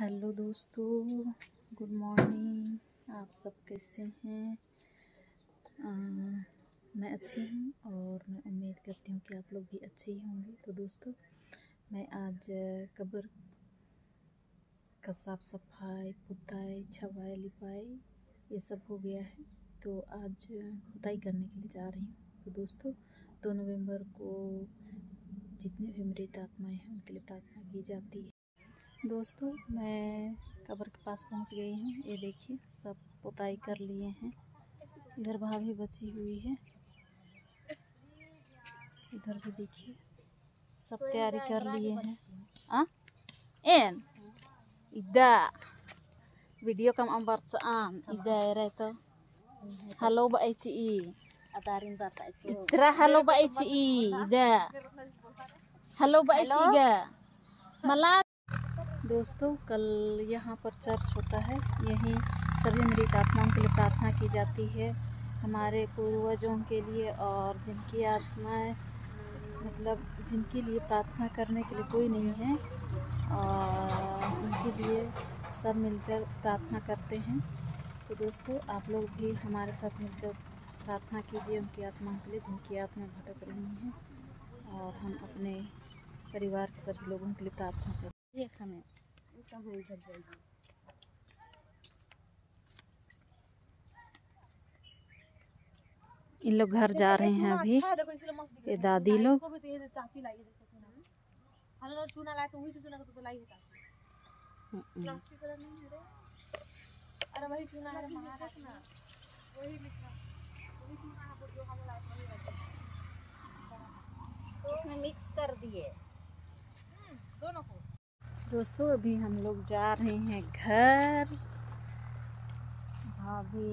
Hello दोस्तों good morning. आप सब कैसे हैं? आ, मैं अच्छी हूँ और मैं उम्मीद करती हूँ कि आप लोग भी अच्छे ही होंगे। तो दोस्तों मैं आज कब्र का साफ़ सफ़ाई पुताई छवाई लिपाई ये सब हो गया है। तो आज पुताई करने के लिए जा रही हूँ। तो दोस्तों दो नवंबर को जितने भी मृत आत्माएँ हैं उनके लिए प्रार्थना की जाती है। दोस्तों मैं कब्र के पास पहुँच गई हूँ। ये देखिए सब पुताई कर लिए हैं। इधर भाभी बची हुई है। इधर भी देखिए सब तैयारी कर लिए हैं। आ? एन? इदा वीडियो कम am barcaan ida reto halo ba ci Adarin bata itu. itra halo ba ci ida ga दोस्तों, कल यहाँ पर चर्च होता है। यहीं सभी मृत आत्माओं के लिए प्रार्थना की जाती है। हमारे पूर्वजों के लिए और जिनकी आत्माएँ मतलब जिनके लिए प्रार्थना करने के लिए कोई नहीं है, और उनके लिए सब मिलकर प्रार्थना करते हैं। तो दोस्तों, आप लोग भी हमारे साथ मिलकर प्रार्थना कीजिए उनकी आत्माओं के लिए, जिनकी आत्मा भटक रही हैं। और हम अपने परिवार के सभी लोगों के लिए प्रार्थना करते देख हमें सब इधर जाएगी इन लोग घर जा रहे हैं अभी। ये दादी लोग। इसको भी ये चाची लाई देखो चूना हलो ना चूना लाए वही से चूना को लाई चाची हम्म, मिक्स कर दिए। दोस्तों, अभी हम लोग जा रहे हैं घर। भाभी,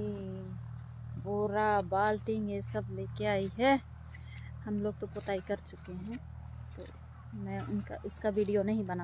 बोरा, बाल्टी, ये सब लेके आई है। हम लोग तो पुताई कर चुके हैं तो मैं उनका, उसका वीडियो नहीं बना